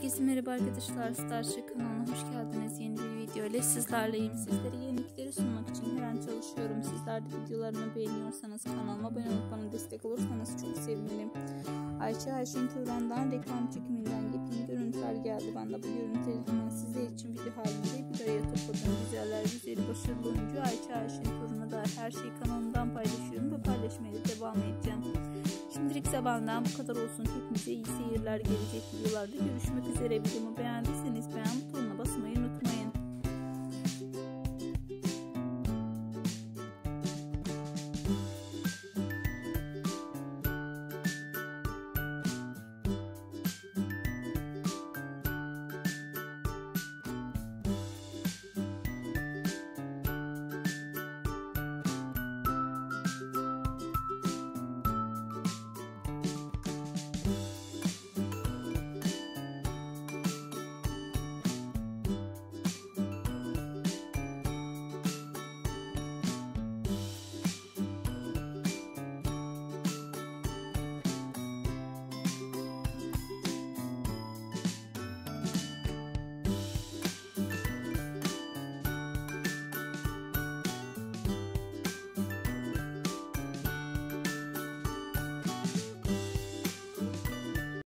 Herkese merhaba arkadaşlar. Starship kanalına hoş geldiniz. Yeni bir video ile sizlerleyim. Sizlere yenilikleri sunmak için her an çalışıyorum. Sizler de videolarımı beğeniyorsanız kanalıma abone olup bana destek olursanız çok sevinirim. Ayça Ayşin Turan'dan reklam çekiminden yepyeni görüntüler geldi. Ben de bu görüntüleri sizler için video halinde bir araya topladım. Güzeller güzeli başarılı oyuncu Ayça Ayşin Turan'a da her şeyi Şimdilik sabahından bu kadar olsun. Hepinize iyi seyirler gelecek videolarda görüşmek üzere. Videomu beğendiyseniz beğen butonuna basmayı unutmayın.